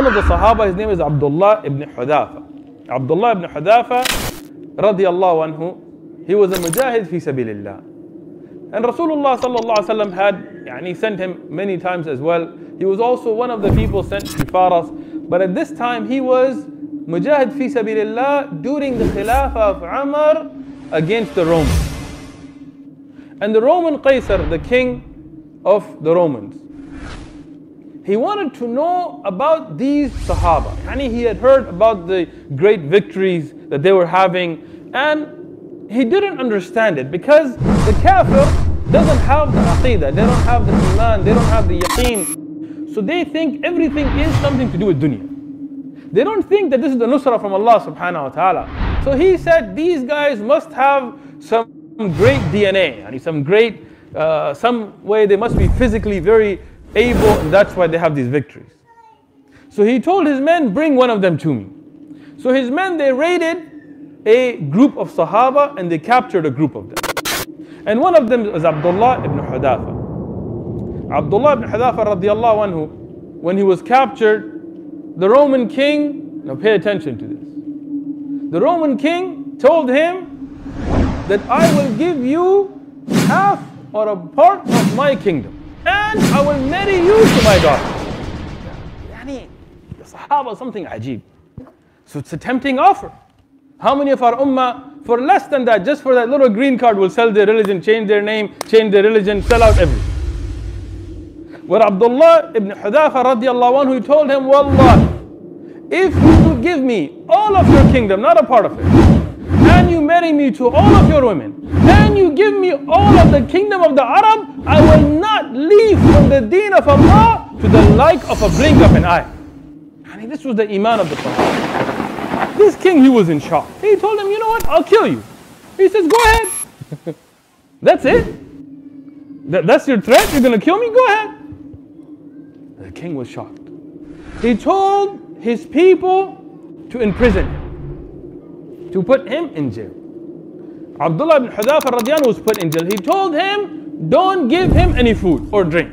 one of the Sahaba, his name is Abdullah ibn Hudhafah. Abdullah ibn Hudhafah, radiallahu anhu, he was a mujahid fi sabilillah. And Rasulullah sallallahu alaihi wasallam had yani, sent him many times as well. He was also one of the people sent to Faras. But at this time, he was mujahid fi sabilillah during the Khilafah of Umar against the Romans. And the Roman Qaisar, the king of the Romans, he wanted to know about these Sahaba. And he had heard about the great victories that they were having, and he didn't understand it because the kafir doesn't have the aqidah, they don't have the iman, they don't have the yaqeen. So they think everything is something to do with dunya. They don't think that this is the nusrah from Allah subhanahu wa ta'ala. So he said these guys must have some great DNA, and some great, uh, some way they must be physically very able, and that's why they have these victories. So he told his men, bring one of them to me. So his men, they raided a group of Sahaba and they captured a group of them. And one of them was Abdullah ibn Hudhafah. Abdullah ibn Hudhafah radiallahu anhu, when he was captured, the Roman king, now pay attention to this. The Roman king told him that I will give you half or a part of my kingdom and I will marry you to my daughter. Yani, the Sahaba something ajib. So it's a tempting offer. How many of our ummah, for less than that, just for that little green card, will sell their religion, change their name, change their religion, sell out everything? Where Abdullah ibn Hudhafah radiallahu anhu, told him, Wallah, if you will give me all of your kingdom, not a part of it, and you marry me to all of your women, and you give me all of the kingdom of the Arab, I will not leave from the deen of Allah to the like of a blink of an eye. I mean, this was the iman of the Prophet. This king, he was in shock. He told him, you know what, I'll kill you. He says, go ahead. that's it? That, that's your threat? You're going to kill me? Go ahead. The king was shocked. He told his people to imprison him, to put him in jail. Abdullah ibn radiyan was put in jail. He told him, don't give him any food or drink.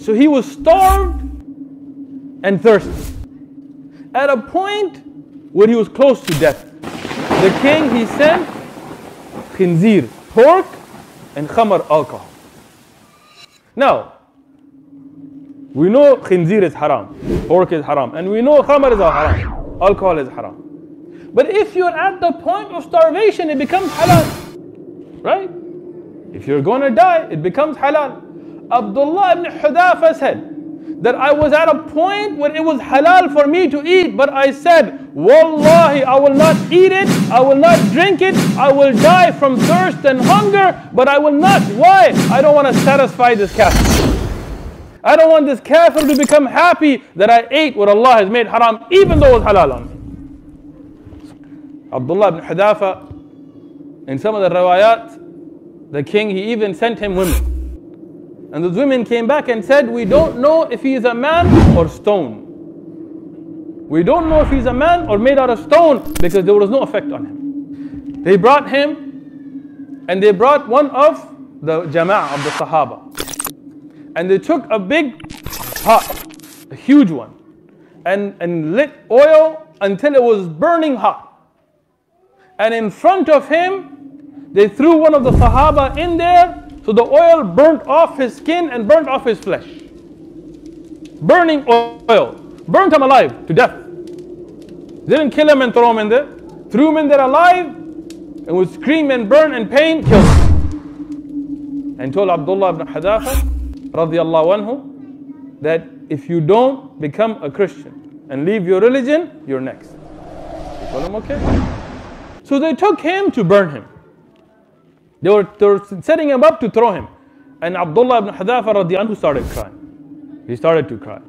So he was starved and thirsty. At a point where he was close to death, the king he sent khinzir, pork, and khamar, alcohol. Now, we know khinzir is haram, pork is haram, and we know khamar is haram, alcohol is haram. But if you're at the point of starvation, it becomes halal, right? If you're going to die, it becomes halal. Abdullah ibn Hudhafah said that I was at a point where it was halal for me to eat, but I said, Wallahi, I will not eat it, I will not drink it, I will die from thirst and hunger, but I will not. Why? I don't want to satisfy this kafir. I don't want this kafir to become happy that I ate what Allah has made haram, even though it was halal on me. Abdullah ibn Hudhafah, in some of the riwayat, the king, he even sent him women. And those women came back and said, We don't know if he is a man or stone. We don't know if he's a man or made out of stone because there was no effect on him. They brought him and they brought one of the jama'ah of the Sahaba. And they took a big pot, a huge one, and, and lit oil until it was burning hot. And in front of him, they threw one of the Sahaba in there so the oil burnt off his skin and burnt off his flesh. Burning oil. Burnt him alive to death. Didn't kill him and throw him in there. Threw him in there alive and would scream and burn and pain, killed him. And told Abdullah ibn radiallahu anhu that if you don't become a Christian and leave your religion, you're next. He told him, okay. So they took him to burn him. They were, they were setting him up to throw him. And Abdullah ibn Hudhafah radiallahu started crying. He started to cry.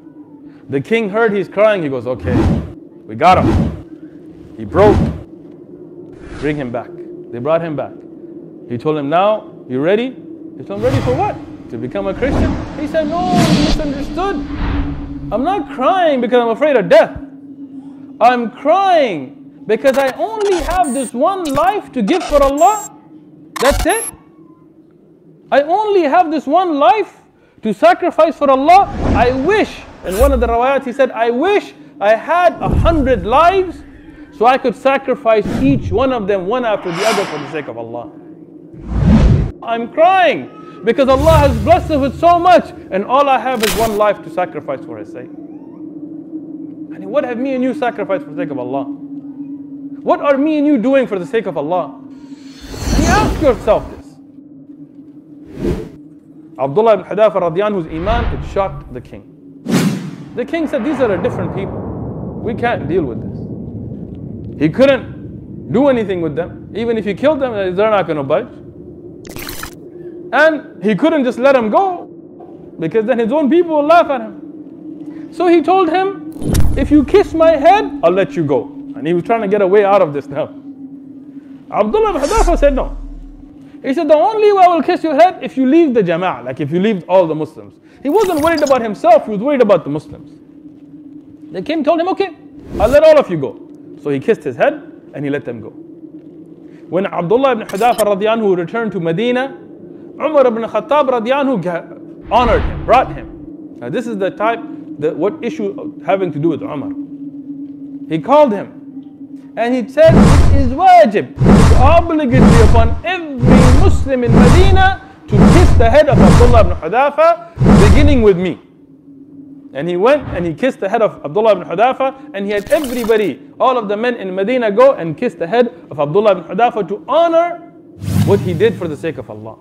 The king heard he's crying. He goes, okay, we got him. He broke. Bring him back. They brought him back. He told him, now, you ready? He him, ready for what? To become a Christian? He said, no, you misunderstood. I'm not crying because I'm afraid of death. I'm crying because I only have this one life to give for Allah. That's it. I only have this one life to sacrifice for Allah. I wish In one of the rawayat, he said, I wish I had a hundred lives so I could sacrifice each one of them one after the other for the sake of Allah. I'm crying because Allah has blessed us with so much, and all I have is one life to sacrifice for His sake. And what have me and you sacrificed for the sake of Allah? What are me and you doing for the sake of Allah? And you ask yourself this. Abdullah ibn Hudhafah radiyanhu's iman, it shocked the king. The king said, These are a different people. We can't deal with this. He couldn't do anything with them. Even if he killed them, they're not going to budge. And he couldn't just let him go because then his own people will laugh at him. So he told him, If you kiss my head, I'll let you go. And he was trying to get a way out of this now. Abdullah ibn Hudhafah said no. He said, The only way I will kiss your head if you leave the Jama'ah, like if you leave all the Muslims. He wasn't worried about himself, he was worried about the Muslims. The king told him, Okay, I'll let all of you go. So he kissed his head and he let them go. When Abdullah ibn Hudhafah radiyanhu returned to Medina, Umar ibn Khattab radiyanhu honored him, brought him. Now this is the type, the, what issue having to do with Umar. He called him and he said, It is wajib, obligatory upon every Muslim in Medina to kiss the head of Abdullah ibn Hudhafah, beginning with me. And he went and he kissed the head of Abdullah ibn Hudhafah, and he had everybody, all of the men in Medina, go and kiss the head of Abdullah ibn Hudhafah to honor what he did for the sake of Allah.